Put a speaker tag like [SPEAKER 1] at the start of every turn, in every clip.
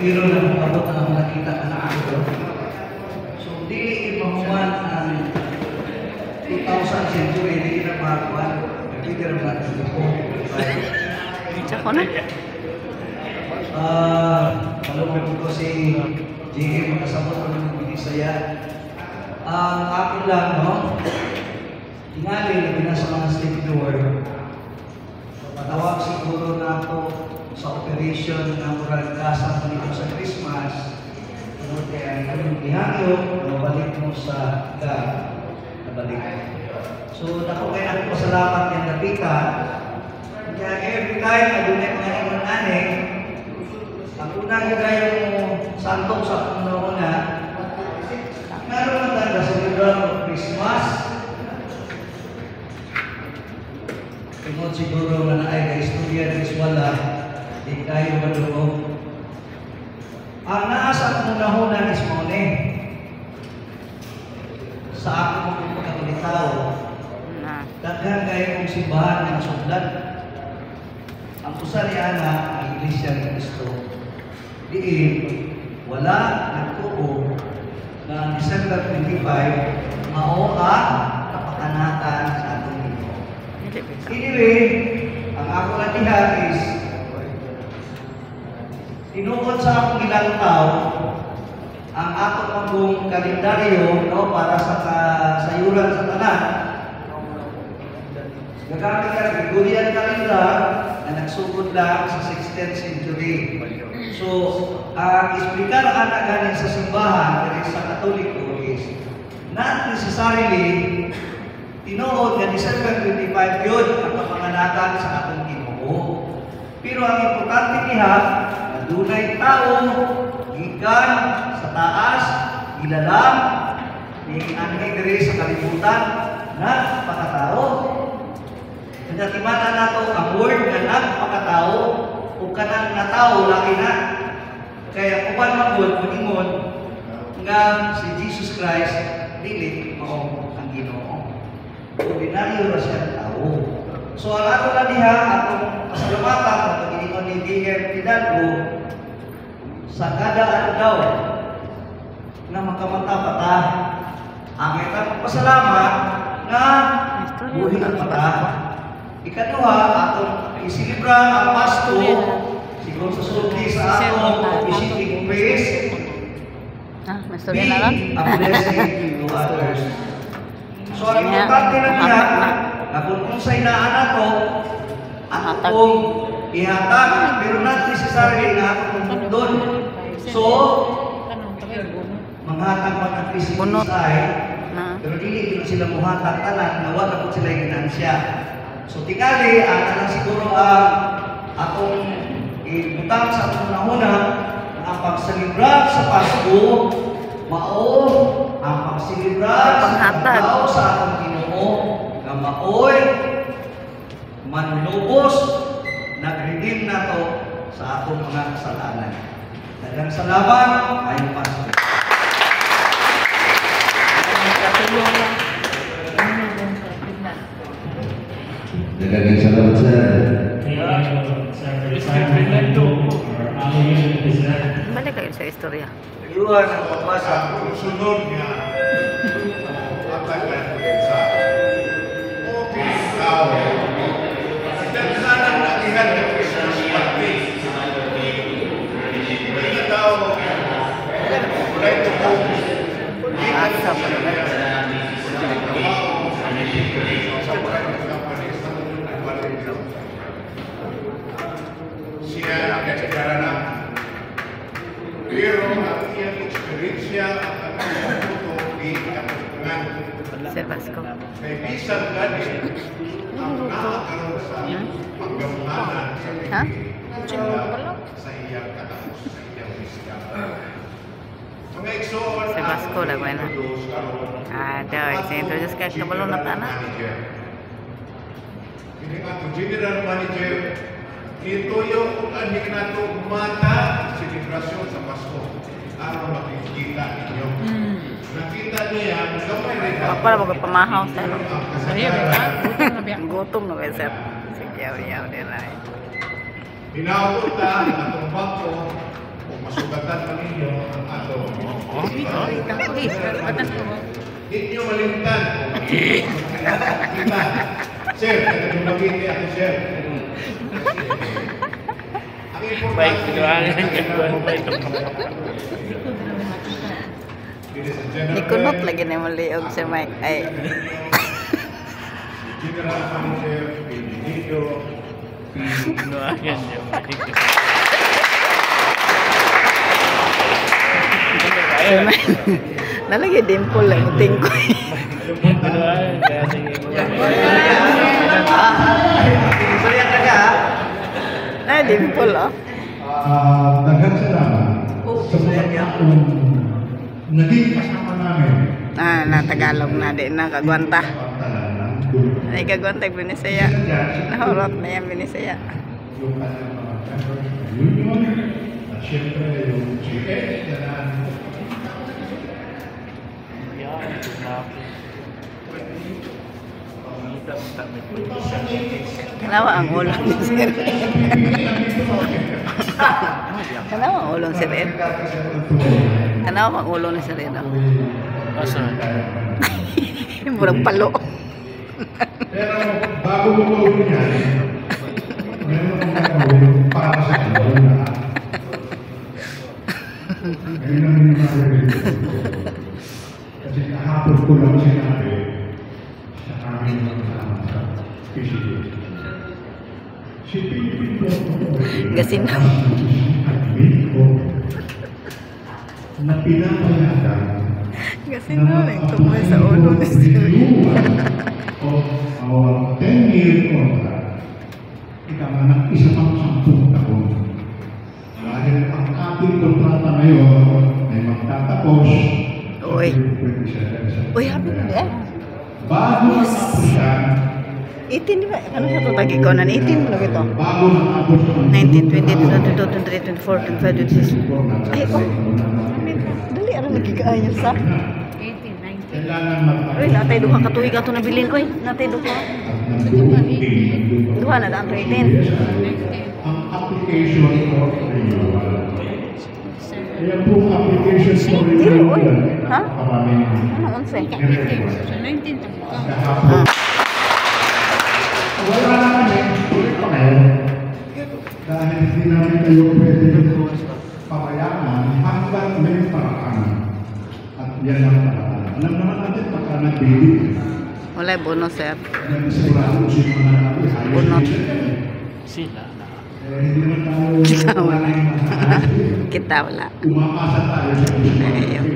[SPEAKER 1] Biro na kung abot ang nakita ka na ako. So, di ipahuman ang 2000 century, di kinapakakuan. Hindi rin natin ito po.
[SPEAKER 2] Tsaka na.
[SPEAKER 1] Ah, malungkot ko si JM makasabot ko ng Binisaya. Ang akin lang, no? Tingali na binasa mga state door. Patawag siguro na ako sa operation na murag kasang dito sa Christmas. Ano kaya ang aming ihangyo, mabalik mo sa God. Nabalik. So, naku kaya ako pasalamat yung napika. Kaya every time na dunay mga ingon ani, ang unang higay mo santong sa una-una, meron na tayo sa libro ng Christmas. Tungkol siguro na ay kaistorya ng wala, di kayo madulog. Ang naasa ang una-una is Mone. Sa ako mong pagkakalitao,
[SPEAKER 2] Na.
[SPEAKER 1] daghan kayo kong simbahan ng sugdan. Ang kusariana ang Iglesia ni Cristo. Diin, wala nagtuo na December 25 mao ang kapakanatan sa atong Ginoo.
[SPEAKER 2] Dili bitaw.
[SPEAKER 1] Anyway, ang ako na is tinuod sa akong ilang tao ang ato pagong kalendaryo no para sa kasayuran sa tanan. Gagamit ka Gregorian calendar na nagsugod lang sa 16th century. So, ang explicar ana ganin sa simbahan diri sa Katoliko is not necessarily tinuod nga December 25 kapanganatan sa atong Ginoo. Pero ang importante niya, na dunay tao, gikan sa taas, ilalang, ni anhay diri sa kalibutan, na pakatao. Nagatiman na nato ang word nga nagpakatao, o kanang natao laki na. Kaya uban magod, maningon, nga si Jesus Christ, dili mao ang Ginoo ordinaryo ra siya tao. So ang ato na diha atong pasalamatan sa pag-ingon ni DM Hidalgo sa kada adlaw na makamata pata. Ang itang pasalamat nga buhi ang mata. Ikaduha, atong isilibra ang Pasko siguro sa sulti sa atong visiting praise
[SPEAKER 2] Ha, may storya na lang.
[SPEAKER 1] Be a blessing to others. So, ang
[SPEAKER 2] Kaya,
[SPEAKER 1] importante na kung unsay na anak ko, ako
[SPEAKER 2] Hatag.
[SPEAKER 1] kong ihatag, pero not necessarily na kong bundon. So, manghatag man ang
[SPEAKER 2] Bunot.
[SPEAKER 1] PCSI,
[SPEAKER 2] Na.
[SPEAKER 1] pero dili dito sila muhatag tanan, na wala po sila yung ginansya. So, tingali, ana lang siguro ang atong ibutang sa atong nahuna, na ang pagsalibra sa Pasko, mao ang pagsilibra sa pagtao sa atong Ginoo maoy manlubos nag-redeem na to sa atong mga kasalanan. Daghang salamat ay Pasko.
[SPEAKER 3] Daghang salamat sir.
[SPEAKER 2] Balik kayo sa istorya.
[SPEAKER 1] Iwan ang pagbasa.
[SPEAKER 4] sunod nga
[SPEAKER 2] Si Vasco lah, bueno. Ada, i-introduce ka kabalo na tana.
[SPEAKER 4] Ini ang general manager Ituyo kung ano nato mata selebrasyon sa Pasko. Araw makikita ninyo. Nakita niya, gamay rin
[SPEAKER 2] Apa na magpamahaw sa ano?
[SPEAKER 4] Saya,
[SPEAKER 2] Gutom na ba sir? Sige, yaw yaw din ay.
[SPEAKER 5] Hinautol ta, atong bangko, kung masugatan pa ninyo ang ato. Ninyo malimtan. Kita. Sir, nagkakabagiti ako, sir. Ang
[SPEAKER 3] Baik,
[SPEAKER 5] importante,
[SPEAKER 3] keduaan keduaan baik.
[SPEAKER 2] Nikunot lagi na maliog si Mike. Ay,
[SPEAKER 5] General Manager, Benito,
[SPEAKER 2] Mike. Nalagi dimple lang uting ko. Ay, dimple oh.
[SPEAKER 4] Ah, daghan salamat sa mga naging kasama namin.
[SPEAKER 2] Ah, na Tagalog na di na kagwanta. Ay, kagwanta Binisaya. Nahurot na yung Binisaya.
[SPEAKER 4] Yung kanyang mga members ng union, at syempre yung GS, yan
[SPEAKER 2] Kanawa ang ulo ni Sir. Kanawa ang ulo ni Sir Ed. Kanawa ang ulo ni Sir Ed. oh.
[SPEAKER 3] Asa?
[SPEAKER 2] Murag palo.
[SPEAKER 4] Pero bago mo gawin yan, meron kang gagawin para sa iyo na Ngayon namin yung mga review. Kasi kahapon ko lang sinabi sa aming mga kasama sa PCD. Si Pilipin ko
[SPEAKER 2] Gasin na.
[SPEAKER 4] Na pinapayagan
[SPEAKER 2] Kasi na rin tumoy sa ulo ni Sir
[SPEAKER 4] of our 10-year contract, ika nga ng isa pang sampung taon. Dahil ang ating kontrata ngayon ay magtatapos
[SPEAKER 2] Uy.
[SPEAKER 4] 2027.
[SPEAKER 2] Uy, happy na eh.
[SPEAKER 4] Bago matapos yan,
[SPEAKER 2] 18 di ba? Ano sa ito tagi ko? Nan 18 mo lang ito.
[SPEAKER 4] bago matapos ang
[SPEAKER 2] 19, 20, 22, 23, 24, 25, 26. Ay, oh. Dali, ano nagkikaayos sa?
[SPEAKER 4] kailangan magpapos
[SPEAKER 2] Uy, natay duha ka tuig ato nabilin. Uy, natay duha. Duha na daan 18.
[SPEAKER 4] ang application renewal. Kaya po ang application
[SPEAKER 2] oy. Ha? Ano, unse?
[SPEAKER 4] Kahapon. Wala na kami, tuloy ngayon. Dahil hindi namin kayo pwede pabayaan hanggang may paraan. At yan ang paraan. Alam naman natin baka nag-baby.
[SPEAKER 2] Wala bonus, sir.
[SPEAKER 4] Eh.
[SPEAKER 3] Sila
[SPEAKER 2] Kita wala. Kita wala. Ayun.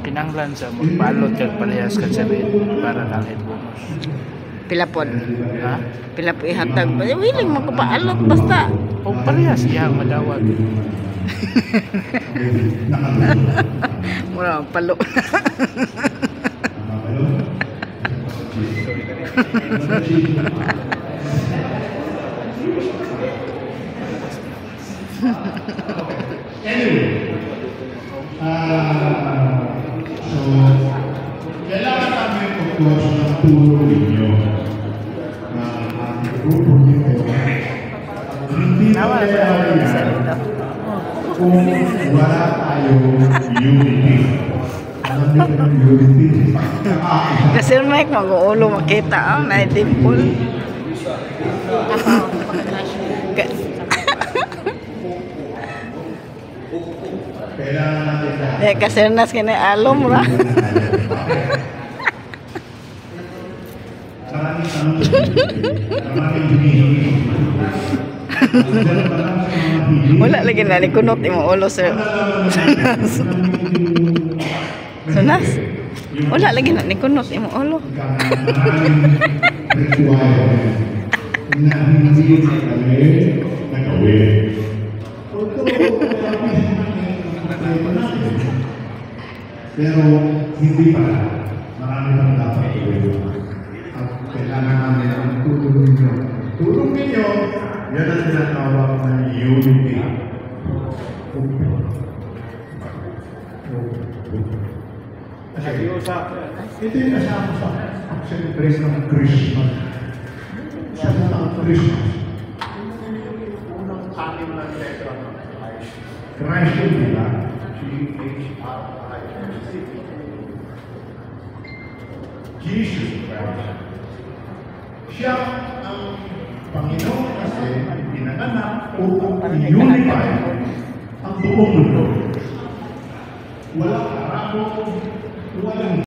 [SPEAKER 3] Kinanglan sa magbalot kag palihas ka sa para langit bonus.
[SPEAKER 2] Pilapod.
[SPEAKER 3] Ha?
[SPEAKER 2] Pila po ihatag. Willing mo kapaalot basta.
[SPEAKER 3] O parehas iyang madawat.
[SPEAKER 2] Mura palo.
[SPEAKER 4] Anyway, ah, so, yan kung wala tayong unity. Alam niyo ba yung unity?
[SPEAKER 2] Kasi Mike, mag-uulo makita. Oh, na dimple. Eh, kasi nas kini alom ra.
[SPEAKER 4] Maraming tanong. Maraming
[SPEAKER 2] Wala lagi na ni kunot imo ulo sir. Sunas. Wala lagi na ni kunot imo ulo.
[SPEAKER 4] Pero hindi pa. Marami pang dapat gawin. At kailangan namin ang tulong ninyo. Tulong ninyo, yan ang tinatawag na unity. Kasi ito yung kasama sa celebration ng Christmas. Sa mga Christmas. anim na letra ng Christ. Christ yung nila. G-H-R-I-S-T. Jesus Christ. Siya ang Panginoon kasi pinanganak upang i-unify ang buong mundo. Walang arabo, walang